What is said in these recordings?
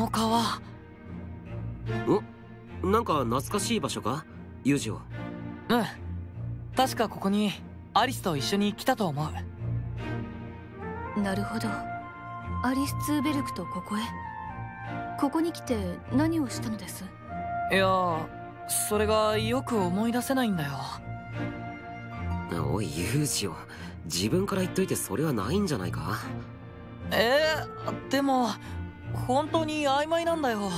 の川。おなんか懐かしい場所か？ユージオうん。確かここにアリスと一緒に来たと思う。なるほど。アリス・ツーベルクとここへ。ここに来て何をしたのです？いやそれがよく思い出せないんだよ。おいユージオ自分から言っといてそれはないんじゃないか？えー、でも本当に曖昧なんだよ。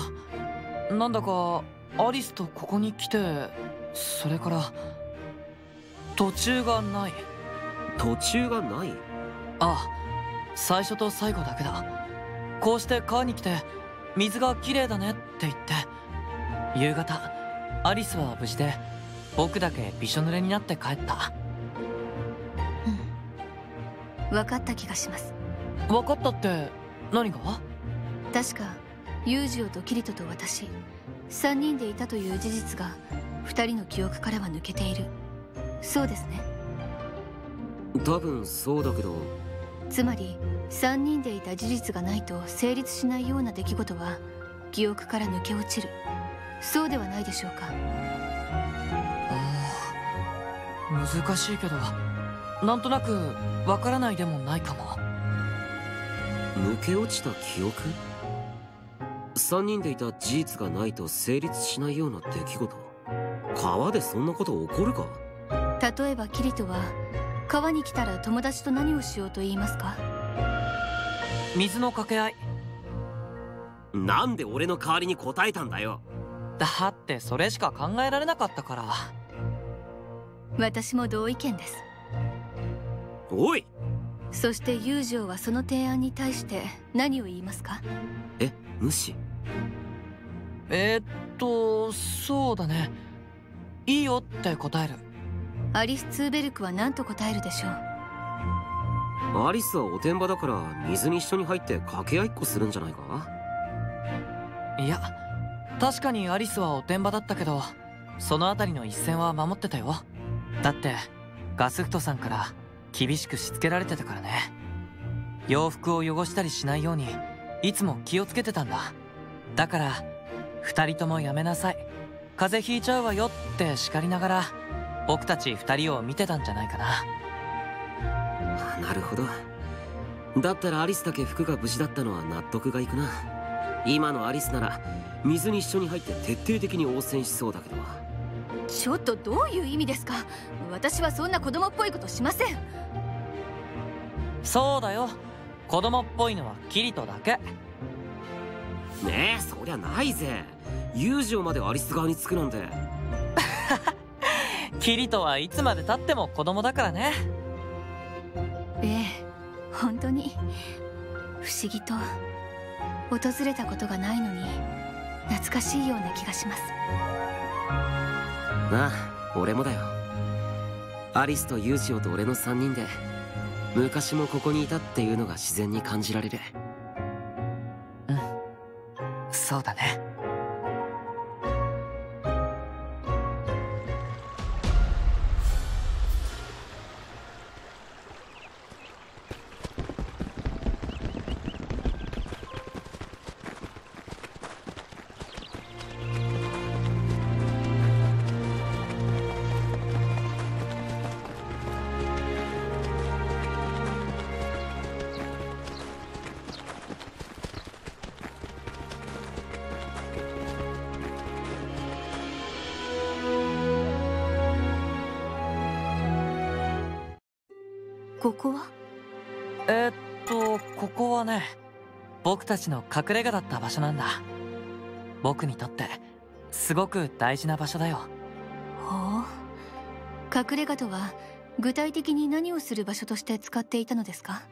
なんだかアリスとここに来てそれから途中がない。途中がない？ああ最初と最後だけだ。こうして川に来て水が綺麗だねって言って夕方アリスは無事で僕だけびしょ濡れになって帰った。うん。分かった気がします。分かったって何が？確かユージオとキリトと私3人でいたという事実が2人の記憶からは抜けている。そうですね。多分そうだけど。つまり3人でいた事実がないと成立しないような出来事は記憶から抜け落ちる。そうではないでしょうか。難しいけどなんとなくわからないでもないかも。抜け落ちた記憶？3人でいた事実がないと成立しないような出来事。川でそんなこと起こるか？例えばキリトは川に来たら友達と何をしようと言いますか？水の掛け合い。なんで俺の代わりに答えたんだよ？だってそれしか考えられなかったから。私も同意見です。おい！そして友情はその提案に対して何を言いますか？え無視？えー、っとそうだね。いいよって答える。アリス・ツーベルクは何と答えるでしょう？アリスはおてんばだから水に一緒に入って掛け合いっこするんじゃないか？いや確かにアリスはおてんばだったけどその辺りの一線は守ってたよ。だってガスフトさんから厳しくしつけられてたからね。洋服を汚したりしないようにいつも気をつけてたんだだから二人ともやめなさい。風邪ひいちゃうわよって叱りながら僕たち二人を見てたんじゃないかな。なるほど。だったらアリスだけ服が無事だったのは納得がいくな。今のアリスなら水に一緒に入って徹底的に応戦しそうだけど。ちょっとどういう意味ですか？私はそんな子供っぽいことしません。そうだよ。子供っぽいのはキリトだけねえそりゃないぜ。友情までアリス側につくなんて。キリトはいつまでたっても子供だからね。ええ本当に。不思議と訪れたことがないのに懐かしいような気がします。ああ俺もだよ。アリスとユージオと俺の3人で昔もここにいたっていうのが自然に感じられる。うんそうだね。ここは？えー、っとここはね僕たちの隠れ家だった場所なんだ。僕にとってすごく大事な場所だよ。ほう隠れ家とは具体的に何をする場所として使っていたのですか？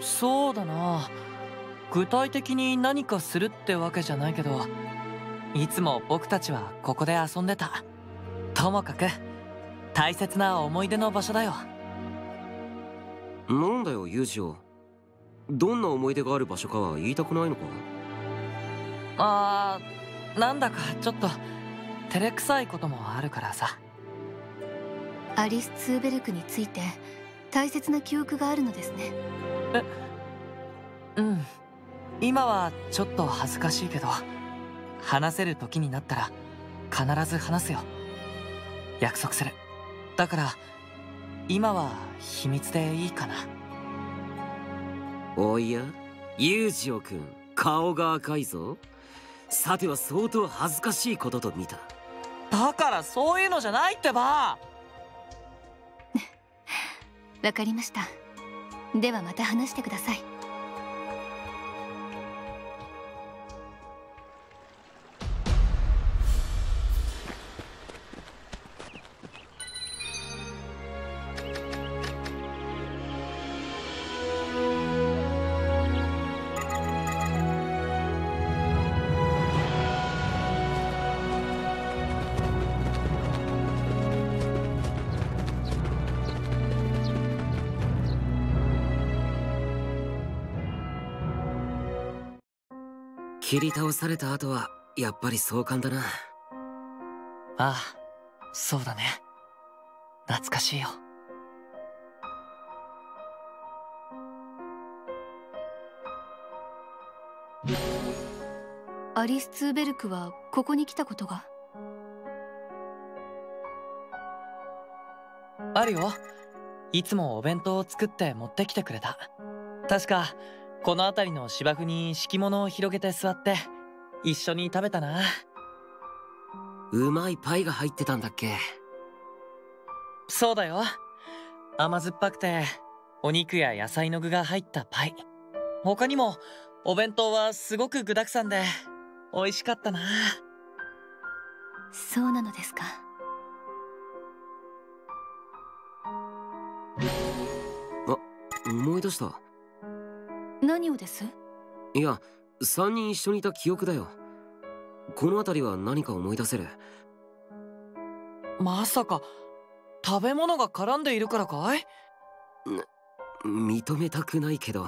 そうだな。具体的に何かするってわけじゃないけどいつも僕たちはここで遊んでた。ともかく大切な思い出の場所だよなんだよユージオどんな思い出がある場所かは言いたくないのか？あーなんだかちょっと照れくさいこともあるからさ。アリス・ツーベルクについて大切な記憶があるのですね。えうん。今はちょっと恥ずかしいけど話せる時になったら必ず話すよ。約束する。だから今は秘密でいいかな。おや？裕次郎君顔が赤いぞ。さては相当恥ずかしいことと見た。だからそういうのじゃないってば。わかりました。ではまた話してください切り倒された後はやっぱり壮観だな。ああそうだね。懐かしいよ。アリス・ツーベルクはここに来たことが？あるよ。いつもお弁当を作って持ってきてくれた。確かこの辺りの芝生に敷物を広げて座って一緒に食べたな。うまいパイが入ってたんだっけ？そうだよ。甘酸っぱくてお肉や野菜の具が入ったパイ。他にもお弁当はすごく具沢山で美味しかったな。そうなのですか。あ思い出した何をです？いや3人一緒にいた記憶だよ。この辺りは何か思い出せる？まさか食べ物が絡んでいるからかい？認めたくないけど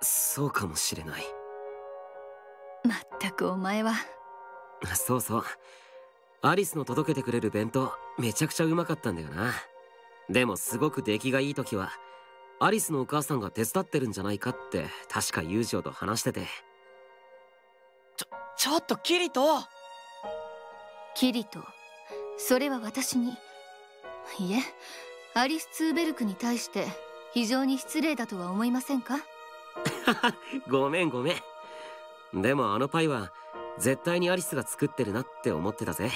そうかもしれない。まったくお前は。そうそう。アリスの届けてくれる弁当めちゃくちゃうまかったんだよな。でもすごく出来がいい時はアリスのお母さんが手伝ってるんじゃないかって確か友情と話してて。ちょちょっとキリト。キリト？それは私に？いえアリス・ツーベルクに対して非常に失礼だとは思いませんか？ごめんごめん。でもあのパイは絶対にアリスが作ってるなって思ってたぜ。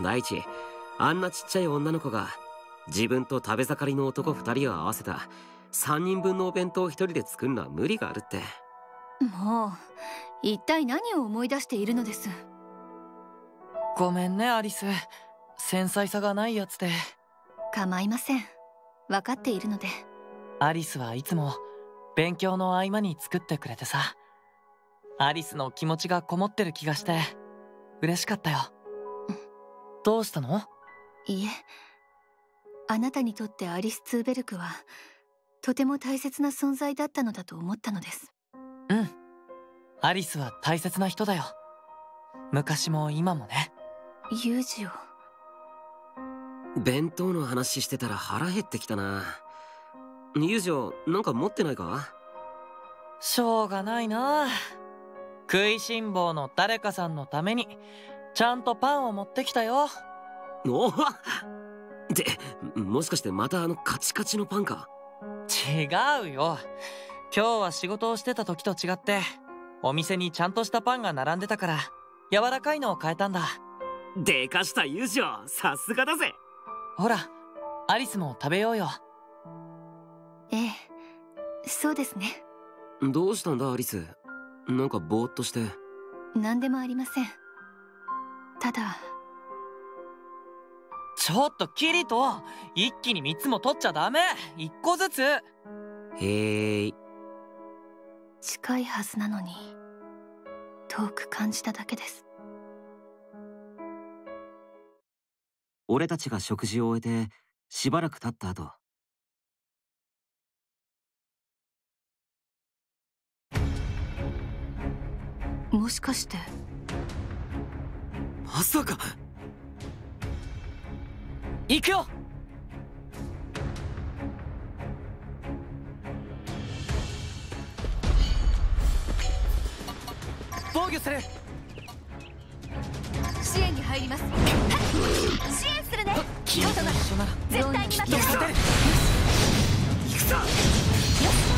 第一あんなちっちゃい女の子が自分と食べ盛りの男2人を合わせた3人分のお弁当を1人で作るのは無理があるって。もう一体何を思い出しているのです？ごめんねアリス。繊細さがないやつで。構いません。分かっているので。アリスはいつも勉強の合間に作ってくれてさ。アリスの気持ちがこもってる気がして嬉しかったよ。どうしたの？いえ。あなたにとってアリス・ツーベルクはとても大切な存在だったのだと思ったのです。うん。アリスは大切な人だよ。昔も今もね。ユージを弁当の話してたら腹減ってきたな。友情なんか持ってないか？しょうがないな。食いしん坊の誰かさんのためにちゃんとパンを持ってきたよ。おっ！てもしかしてまたあのカチカチのパンか？違うよ。今日は仕事をしてた時と違ってお店にちゃんとしたパンが並んでたから柔らかいのを変えたんだ。でかした友情さすがだぜ。ほらアリスも食べようよ。ええそうですね。どうしたんだアリス？なんかぼーっとして。何でもありません。ただちょっとキリト一気に3つも取っちゃダメ。1個ずつ。へーい。近いはずなのに遠く感じただけです。俺たちが食事を終えてしばらく経った後。もしかして。まさか行くよ。防御する。支援に入ります。支援するね。君と一緒なら。絶対に負けない。行くぞ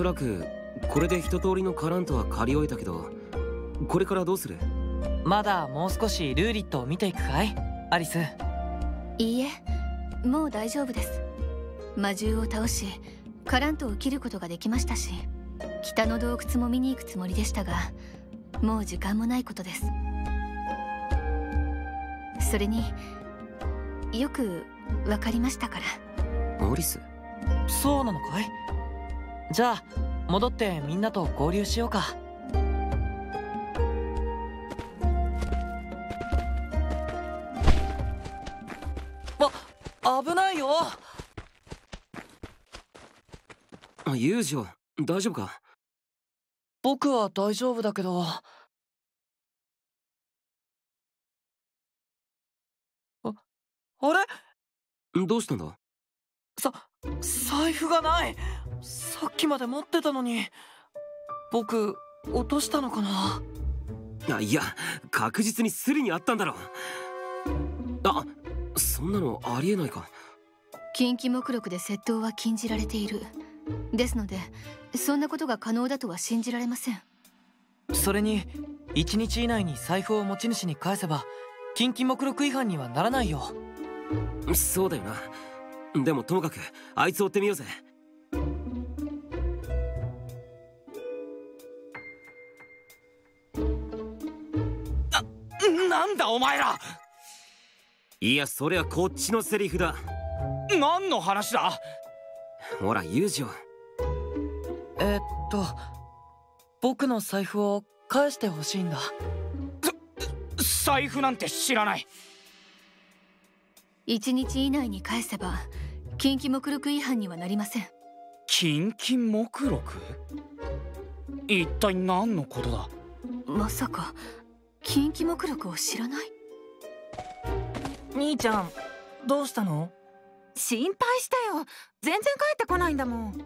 そらくこれで一通りのカラントは借り終えたけどこれからどうする？まだもう少しルーリットを見ていくかい？アリス。いいえもう大丈夫です。魔獣を倒しカラントを切ることができましたし北の洞窟も見に行くつもりでしたがもう時間もないことです。それによくわかりましたから。アリス？そうなのかい？じゃあ戻ってみんなと合流しようか。あ危ないよ。あユージオ大丈夫か？僕は大丈夫だけど。ああれ？どうしたんだ？さ財布がないさっきまで持ってたのに。僕落としたのかな？あいや確実にスリにあったんだろあそんなのありえないか。近畿目録で窃盗は禁じられている。ですのでそんなことが可能だとは信じられません。それに1日以内に財布を持ち主に返せば近畿目録違反にはならないよ。そうだよな。でもともかくあいつ追ってみようぜ前ら。いやそれはこっちのセリフだ。何の話だ？ほらユージオえーっと僕の財布を返してほしいんだ。財布なんて知らない。1日以内に返せば近畿目録違反にはなりません。近畿目録？一体何のことだ？まさか近畿目録を知らない？兄ちゃんどうしたの？心配したよ。全然帰ってこないんだもん。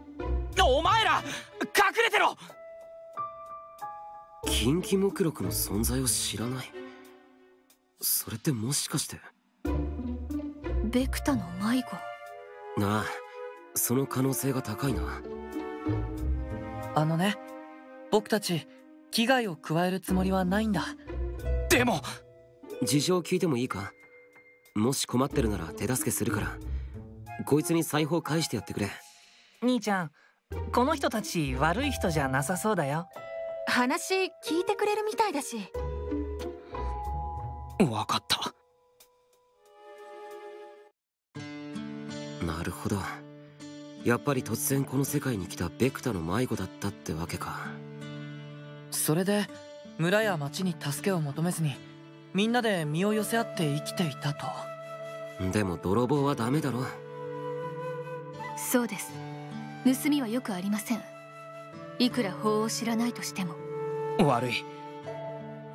お前ら隠れてろ！近畿目録の存在を知らない？それってもしかして？ベクタの迷子？なあその可能性が高いな。あのね僕たち危害を加えるつもりはないんだでも。事情聞いてもいいか？もし困ってるなら手助けするから。こいつに財布を返してやってくれ。兄ちゃんこの人たち悪い人じゃなさそうだよ。話聞いてくれるみたいだし。分かった。なるほど。やっぱり突然この世界に来たベクタの迷子だったってわけか。それで村や町に助けを求めずにみんなで身を寄せ合って生きていたと。でも泥棒はダメだろそうです。盗みはよくありません。いくら法を知らないとしても。悪い。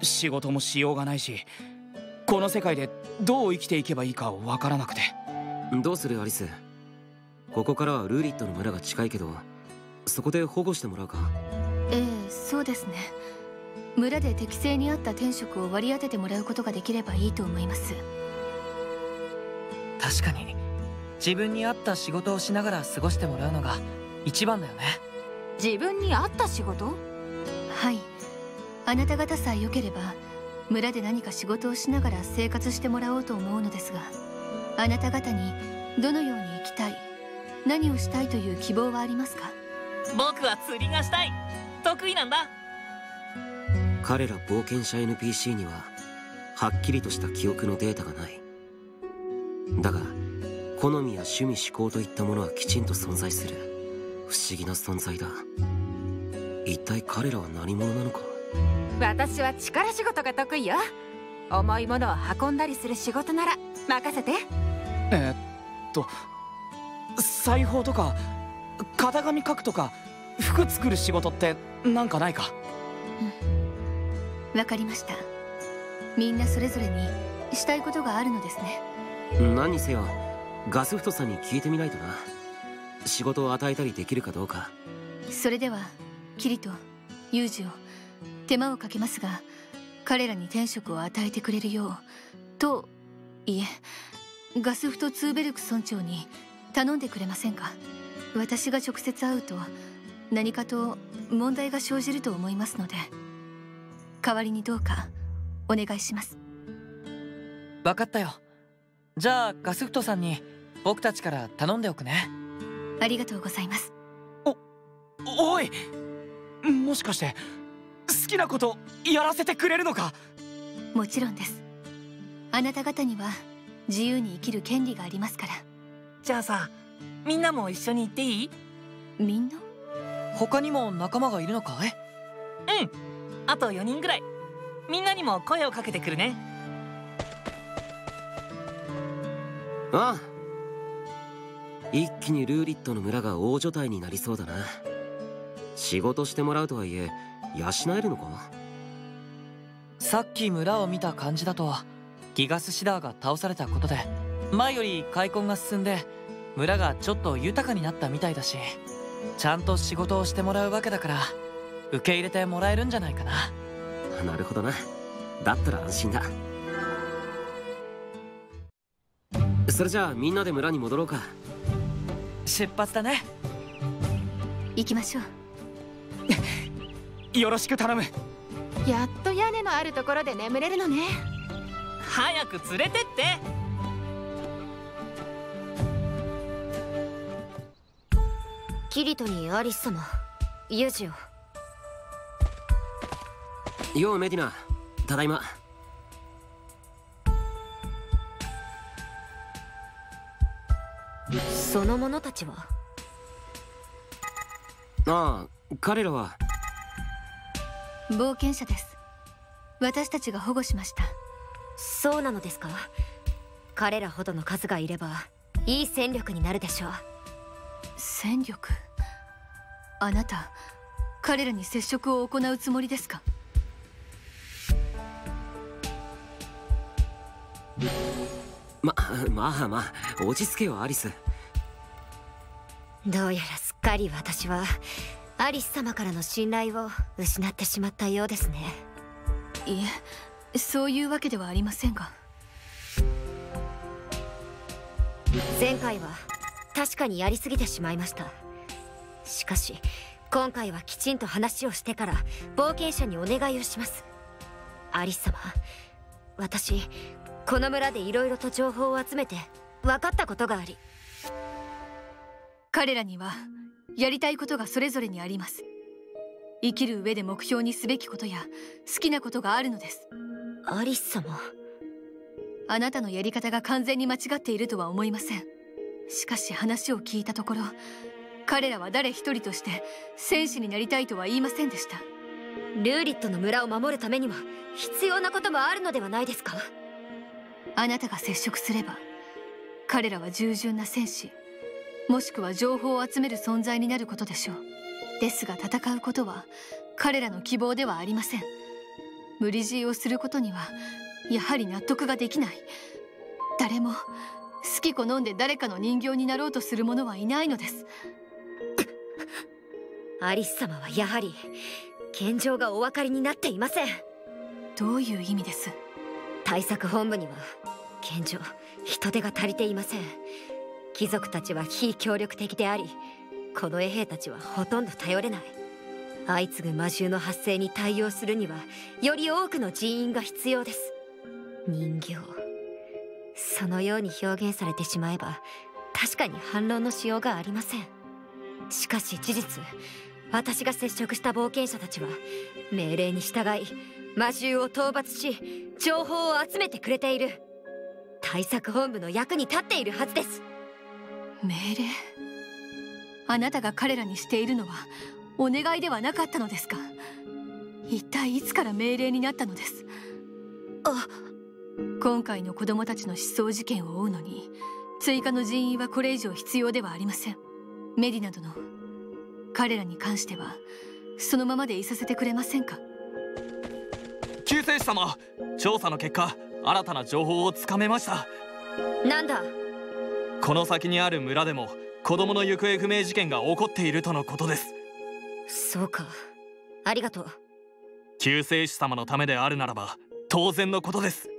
仕事もしようがないしこの世界でどう生きていけばいいかわからなくて。どうするアリス？ここからはルーリットの村が近いけどそこで保護してもらうか？ええそうですね村で適正に合った転職を割り当ててもらうことができればいいと思います。確かに自分に合った仕事をしながら過ごしてもらうのが一番だよね。自分に合った仕事？はい。あなた方さえ良ければ村で何か仕事をしながら生活してもらおうと思うのですがあなた方にどのように生きたい何をしたいという希望はありますか？僕は釣りがしたい。得意なんだ彼ら冒険者 NPC にははっきりとした記憶のデータがない。だが好みや趣味思考といったものはきちんと存在する不思議な存在だ。一体彼らは何者なのか？私は力仕事が得意よ。重いものを運んだりする仕事なら任せて。えーっと裁縫とか型紙書くとか服作る仕事ってなんかないか？わかりました。みんなそれぞれにしたいことがあるのですね。何にせよガスフトさんに聞いてみないとな。仕事を与えたりできるかどうか。それではキリとユージを手間をかけますが彼らに転職を与えてくれるようといえガスフト・ツーベルク村長に頼んでくれませんか？私が直接会うと何かと問題が生じると思いますので代わりにどうかお願いします。分かったよ。じゃあガスフトさんに僕たちから頼んでおくね。ありがとうございます。おいもしかして好きなことやらせてくれるのか？もちろんです。あなた方には自由に生きる権利がありますから。じゃあさみんなも一緒に行っていい？みんな？他にも仲間がいるのかい？うんあと4人ぐらい。みんなにも声をかけてくるね。ああ。一気にルーリットの村が大所帯になりそうだな。仕事してもらうとはいえ養えるのか？さっき村を見た感じだとギガスシダーが倒されたことで前より開墾が進んで村がちょっと豊かになったみたいだしちゃんと仕事をしてもらうわけだから受け入れてもらえるんじゃないかな。なるほどな。だったら安心だ。それじゃあみんなで村に戻ろうか。出発だね。行きましょう。よろしく頼む。やっと屋根のあるところで眠れるのね。早く連れてって。キリトにアリス様ユージをようメディナ。ただいま。その者たちは？ああ彼らは。冒険者です。私たちが保護しました。そうなのですか？彼らほどの数がいればいい戦力になるでしょう。戦力？あなた彼らに接触を行うつもりですか？ま まあまあ落ち着けよアリス。どうやらすっかり私はアリス様からの信頼を失ってしまったようですね。いえそういうわけではありませんが。前回は確かにやりすぎてしまいました。しかし今回はきちんと話をしてから冒険者にお願いをします。アリス様私この村でいろいろと情報を集めて分かったことがあり。彼らにはやりたいことがそれぞれにあります。生きる上で目標にすべきことや好きなことがあるのです。アリス様あなたのやり方が完全に間違っているとは思いません。しかし話を聞いたところ彼らは誰一人として戦士になりたいとは言いませんでした。ルーリットの村を守るためには必要なこともあるのではないですか？あなたが接触すれば彼らは従順な戦士もしくは情報を集める存在になることでしょう。ですが戦うことは彼らの希望ではありません。無理強いをすることにはやはり納得ができない。誰も好き好んで誰かの人形になろうとする者はいないのです。アリス様はやはり現状がお分かりになっていません。どういう意味です？対策本部には現状人手が足りていません。貴族たちは非協力的でありこの衛兵たちはほとんど頼れない。相次ぐ魔獣の発生に対応するにはより多くの人員が必要です。人形。そのように表現されてしまえば確かに反論のしようがありません。しかし事実私が接触した冒険者たちは命令に従い魔獣を討伐し情報を集めてくれている。対策本部の役に立っているはずです。命令。あなたが彼らにしているのはお願いではなかったのですか？一体いつから命令になったのです？あ。今回の子供たちの失踪事件を追うのに追加の人員はこれ以上必要ではありません。メディナ殿彼らに関してはそのままでいさせてくれませんか？救世主様調査の結果新たな情報をつかめました。なんだ？この先にある村でも子供の行方不明事件が起こっているとのことです。そうか。ありがとう。救世主様のためであるならば当然のことです。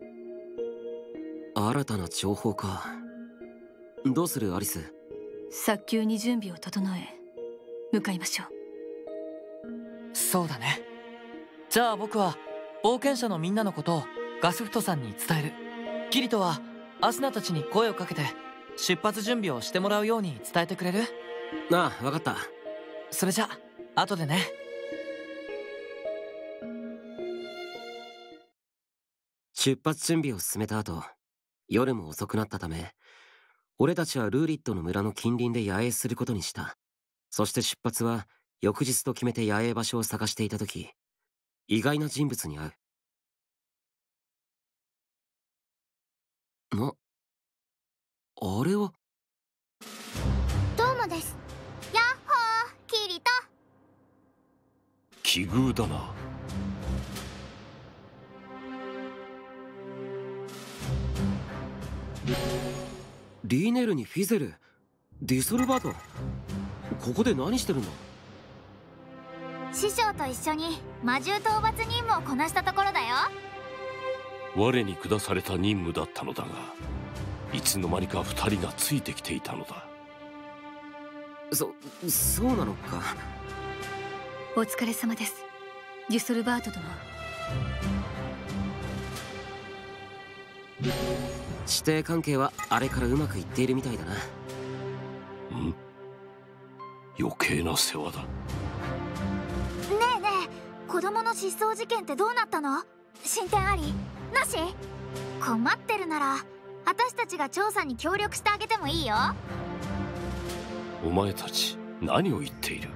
新たな情報か。どうするアリス？早急に準備を整え向かいましょう。そうだねじゃあ僕は冒険者のみんなのことをガスフトさんに伝える。キリトはアスナたちに声をかけて出発準備をしてもらうように伝えてくれる？ああ分かった。それじゃ後でね。出発準備を進めた後夜も遅くなったため俺たちはルーリットの村の近隣で野営することにした。そして出発は翌日と決めて野営場所を探していた時意外な人物に会う。なあれは？どうもです。ヤッホーキリト。奇遇だな。リーネルにフィゼルディソルバートここで何してるんだ師匠と一緒に魔獣討伐任務をこなしたところだよ。我に下された任務だったのだがいつの間にか二人がついてきていたのだ。そそうなのか？お疲れ様です。デュソルバート殿。師弟関係はあれからうまくいっているみたいだな。ん？余計な世話だ子供の失踪事件ってどうなったの？進展あり？なし？困ってるなら私たちが調査に協力してあげてもいいよ。お前たち何を言っている？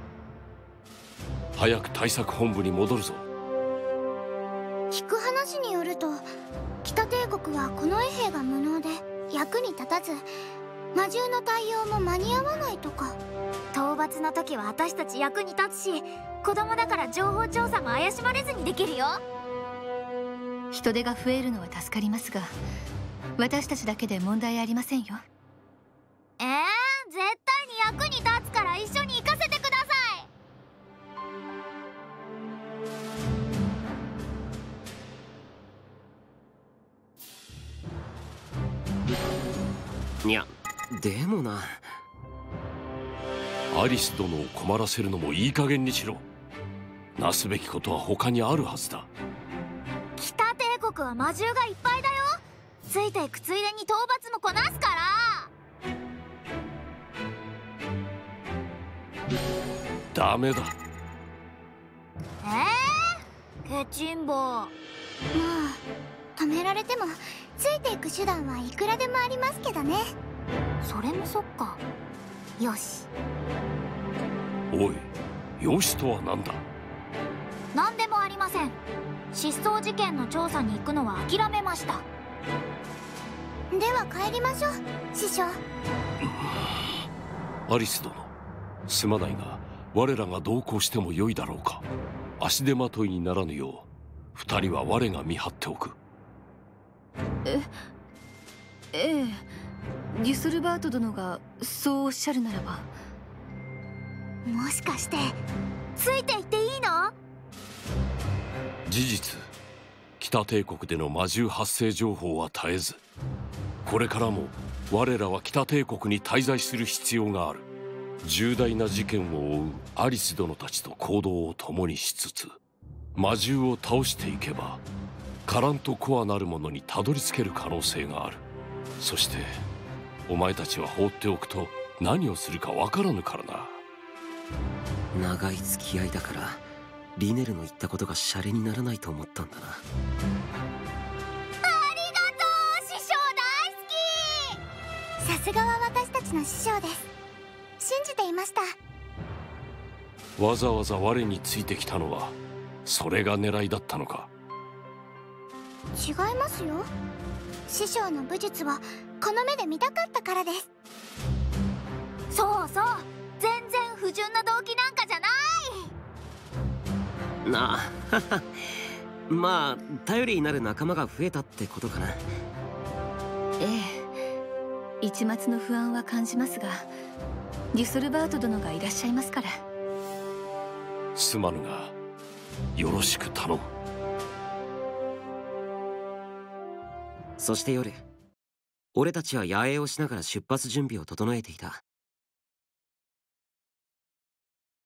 早く対策本部に戻るぞ。聞く話によると北帝国はこの衛兵が無能で役に立たず魔獣の対応も間に合わないとか。討伐の時は私たち役に立つし子供だから情報調査も怪しまれずにできるよ。人手が増えるのは助かりますが私たちだけで問題ありませんよ。でもな。アリス殿を困らせるのもいい加減にしろ。なすべきことは他にあるはずだ。北帝国は魔獣がいっぱいだよ。ついていくついでに討伐もこなすから。ダメだ。えー、ケチンボ。まあ止められてもついていく手段はいくらでもありますけどねそれもそっか。よし。おいよしとは何だ？何でもありません。失踪事件の調査に行くのは諦めました。では帰りましょう師匠。アリス殿すまないが我らが同行してもよいだろうか。足手まといにならぬよう二人は我が見張っておく。えええデュスルバート殿がそうおっしゃるならば。もしかしてついていっていいの？事実北帝国での魔獣発生情報は絶えず。これからも我らは北帝国に滞在する必要がある。重大な事件を追うアリス殿たちと行動を共にしつつ魔獣を倒していけばカラントコアなるものにたどり着ける可能性がある。そしてお前たちは放っておくと何をするかわからぬからな。長い付き合いだからリネルの言ったことがシャレにならないと思ったんだな。ありがとう師匠大好き。さすがは私たちの師匠です。信じていました。わざわざ我についてきたのはそれが狙いだったのか違いますよ。師匠の武術はこの目で見たかったからです。そうそう。全然不純な動機なんかじゃない。なあ。まあ頼りになる仲間が増えたってことかな。ええ。一抹の不安は感じますがデュソルバート殿がいらっしゃいますから。すまぬがよろしく頼むそして夜俺たちは野営をしながら出発準備を整えていた。